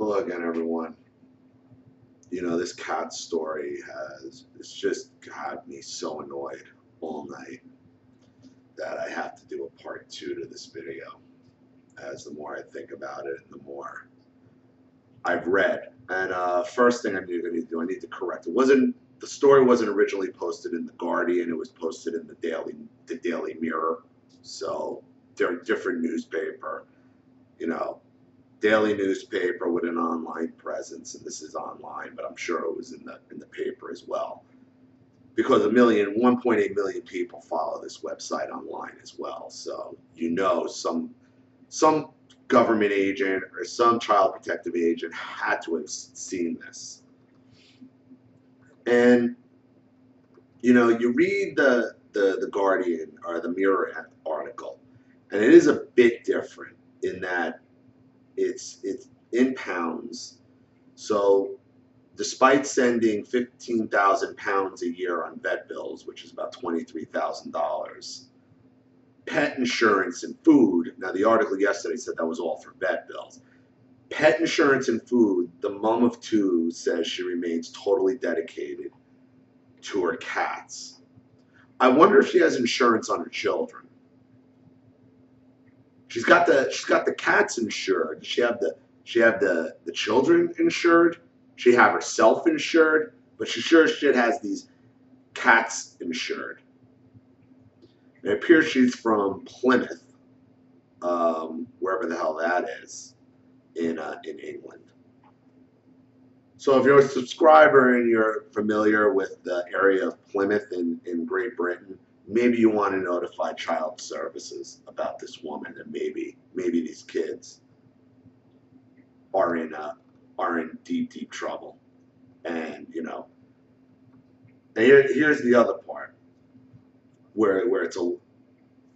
Hello again, everyone. You know, this cat story has, it's just got me so annoyed all night that I have to do a part two to this video. As the more I think about it the more I've read. And uh, first thing I need to do, I need to correct. It wasn't, the story wasn't originally posted in The Guardian, it was posted in the Daily, the Daily Mirror. So, they're a different newspaper. You know, daily newspaper with an online presence, and this is online, but I'm sure it was in the in the paper as well. Because a million, 1.8 million people follow this website online as well. So you know some some government agent or some child protective agent had to have seen this. And you know, you read the the, the Guardian or the Mirror article, and it is a bit different in that it's it's in pounds. So despite sending 15,000 pounds a year on vet bills, which is about $23,000, pet insurance and food, now the article yesterday said that was all for vet bills. Pet insurance and food, the mom of two says she remains totally dedicated to her cats. I wonder if she has insurance on her children. She's got the she's got the cats insured. She have the she have the the children insured. She have herself insured, but she sure as shit has these cats insured. It appears she's from Plymouth, um, wherever the hell that is, in uh, in England. So if you're a subscriber and you're familiar with the area of Plymouth in, in Great Britain, maybe you want to notify child services about this woman and maybe maybe these kids are in uh, are in deep deep trouble. And you know and here, here's the other part where where it's a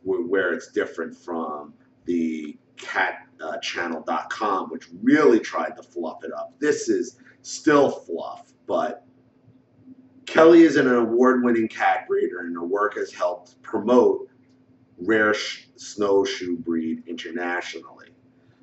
where, where it's different from the catchannel.com uh, which really tried to fluff it up. This is still fluff but Kelly is an award-winning cat breeder, and her work has helped promote rare snowshoe breed internationally.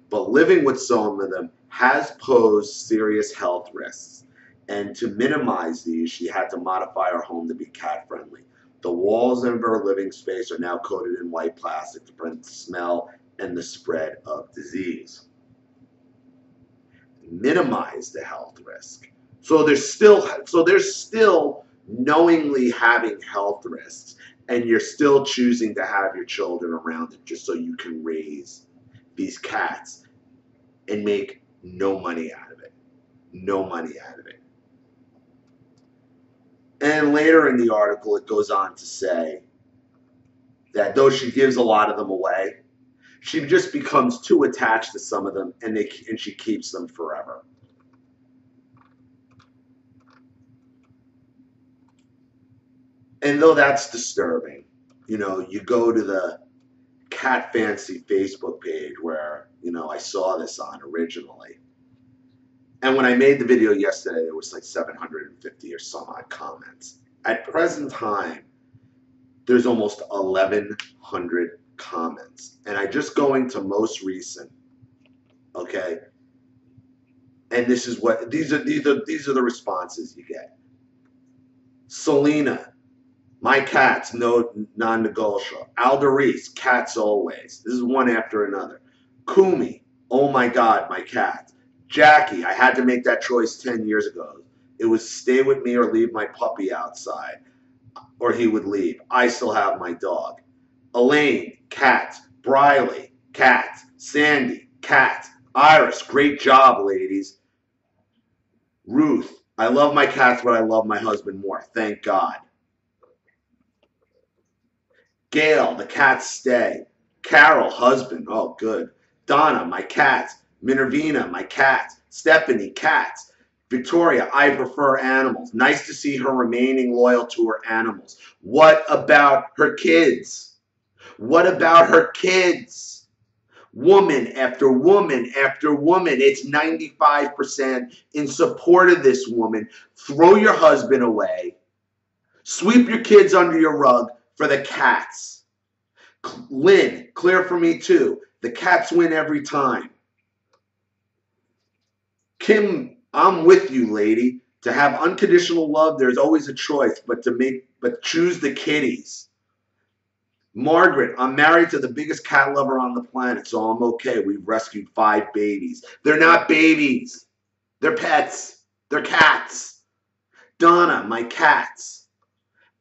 But living with some of them has posed serious health risks, and to minimize these, she had to modify her home to be cat-friendly. The walls of her living space are now coated in white plastic to prevent the smell and the spread of disease. Minimize the health risk. So there's still so there's still knowingly having health risks and you're still choosing to have your children around it just so you can raise these cats and make no money out of it. No money out of it. And later in the article, it goes on to say that though she gives a lot of them away, she just becomes too attached to some of them and, they, and she keeps them forever. And though that's disturbing, you know, you go to the Cat Fancy Facebook page where, you know, I saw this on originally. And when I made the video yesterday, there was like 750 or some odd comments. At present time, there's almost 1,100 comments. And I just going to most recent, okay? And this is what, these are, these are, these are the responses you get. Selena, my cats, no non-negotiable. Alderice, cats always. This is one after another. Kumi, oh my God, my cat. Jackie, I had to make that choice 10 years ago. It was stay with me or leave my puppy outside, or he would leave. I still have my dog. Elaine, cat. Briley, cat. Sandy, cat. Iris, great job, ladies. Ruth, I love my cats, but I love my husband more. Thank God. Gail, the cats stay. Carol, husband, oh good. Donna, my cats. Minervina, my cats. Stephanie, cats. Victoria, I prefer animals. Nice to see her remaining loyal to her animals. What about her kids? What about her kids? Woman after woman after woman. It's 95% in support of this woman. Throw your husband away. Sweep your kids under your rug for the cats. Lynn, clear for me too. The cats win every time. Kim, I'm with you, lady. To have unconditional love, there's always a choice, but to make but choose the kitties. Margaret, I'm married to the biggest cat lover on the planet, so I'm okay. We've rescued five babies. They're not babies. They're pets. They're cats. Donna, my cats.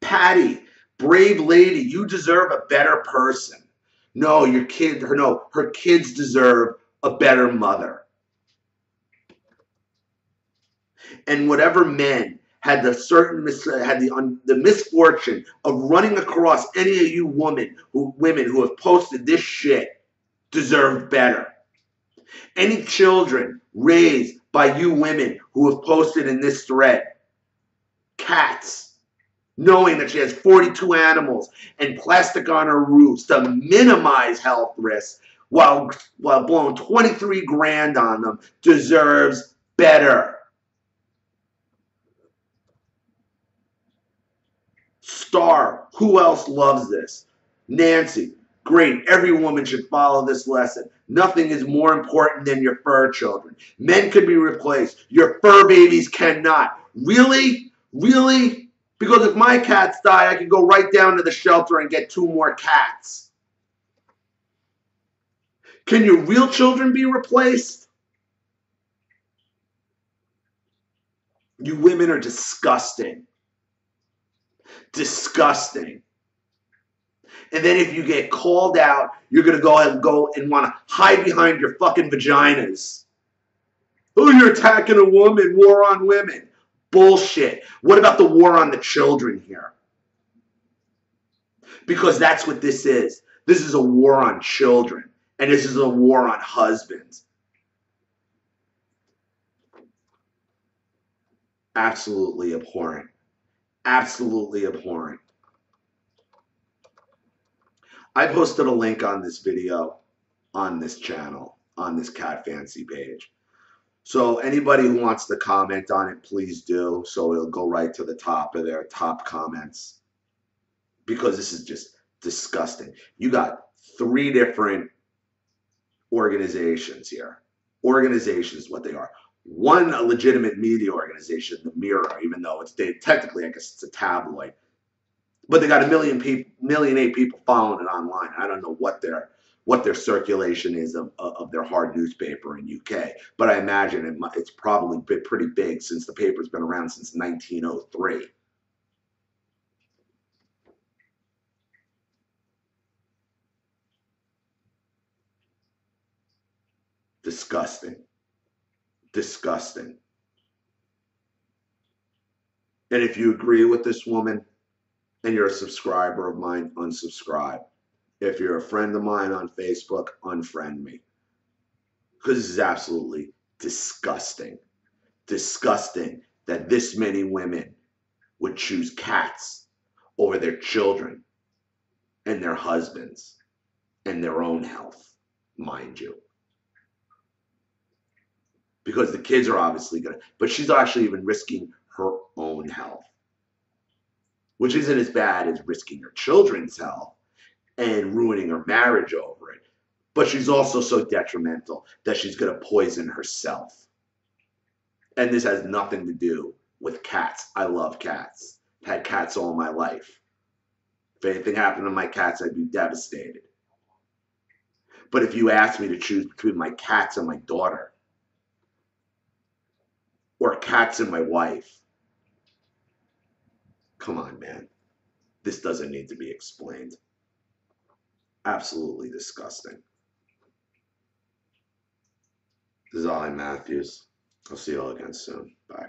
Patty, brave lady, you deserve a better person. No, your kid, her no, her kids deserve a better mother. And whatever men had the certain mis- uh, had the un- the misfortune of running across any of you women who women who have posted this shit deserve better. Any children raised by you women who have posted in this thread, cats, knowing that she has 42 animals and plastic on her roofs to minimize health risks while while blowing 23 grand on them deserves better. Star, who else loves this? Nancy, great. Every woman should follow this lesson. Nothing is more important than your fur children. Men can be replaced. Your fur babies cannot. Really? Really? Because if my cats die, I can go right down to the shelter and get two more cats. Can your real children be replaced? You women are disgusting. Disgusting. And then if you get called out, you're going to go ahead and go and want to hide behind your fucking vaginas. Oh, you're attacking a woman, war on women. Bullshit. What about the war on the children here? Because that's what this is. This is a war on children, and this is a war on husbands. Absolutely abhorrent. Absolutely abhorrent. I posted a link on this video on this channel, on this Cat Fancy page. So anybody who wants to comment on it, please do. So it'll go right to the top of their top comments. Because this is just disgusting. You got three different organizations here. Organizations, what they are. One, a legitimate media organization, the Mirror, even though it's they, technically, I guess it's a tabloid. But they got a million people, million eight people following it online. I don't know what their what their circulation is of, of their hard newspaper in UK. But I imagine it, it's probably been pretty big since the paper's been around since 1903. Disgusting. Disgusting. And if you agree with this woman and you're a subscriber of mine, unsubscribe. If you're a friend of mine on Facebook, unfriend me. Because this is absolutely disgusting. Disgusting that this many women would choose cats over their children and their husbands and their own health, mind you. Because the kids are obviously going to, but she's actually even risking her own health, which isn't as bad as risking her children's health and ruining her marriage over it. But she's also so detrimental that she's going to poison herself. And this has nothing to do with cats. I love cats. Had cats all my life. If anything happened to my cats, I'd be devastated. But if you asked me to choose between my cats and my daughter, or cats and my wife, come on, man. This doesn't need to be explained absolutely disgusting. This is Ollie Mathews. I'll see you all again soon. Bye.